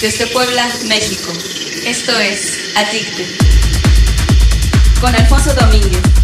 desde Puebla, México. Esto es Adicte. Con Alfonso Domínguez.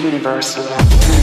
universal.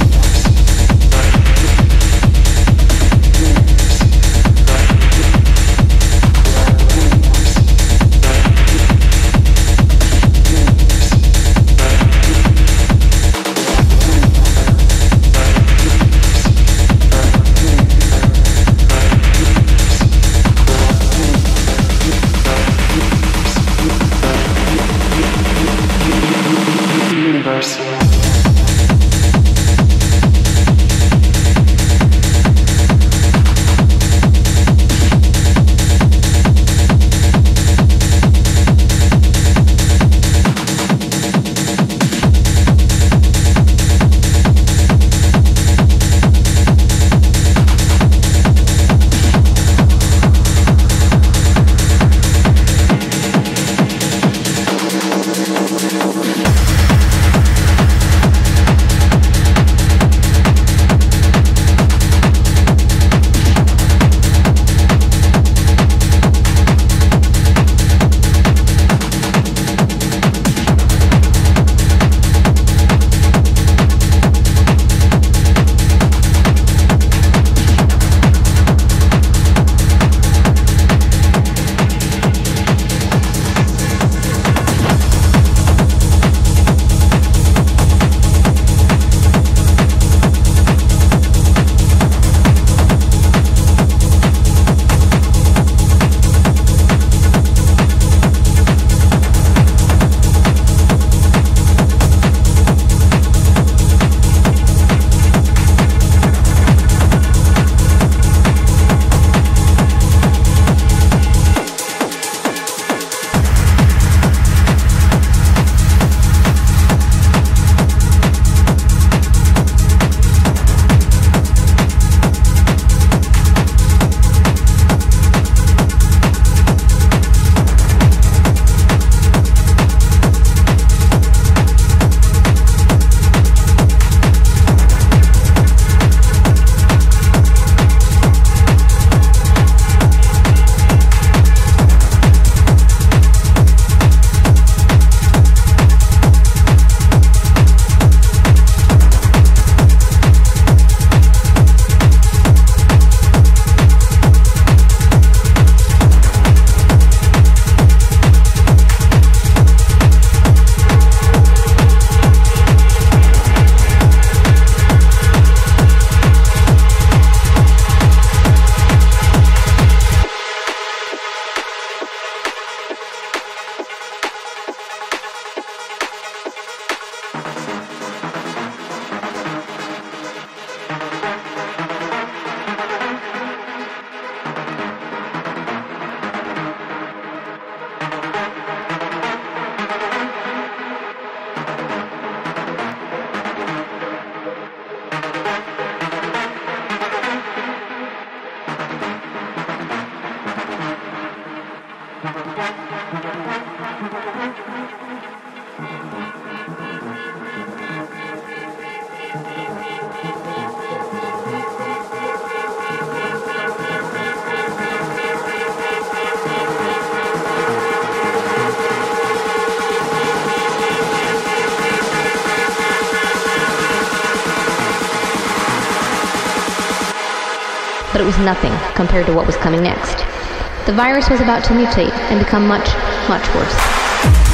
But it was nothing compared to what was coming next. The virus was about to mutate and become much, much worse.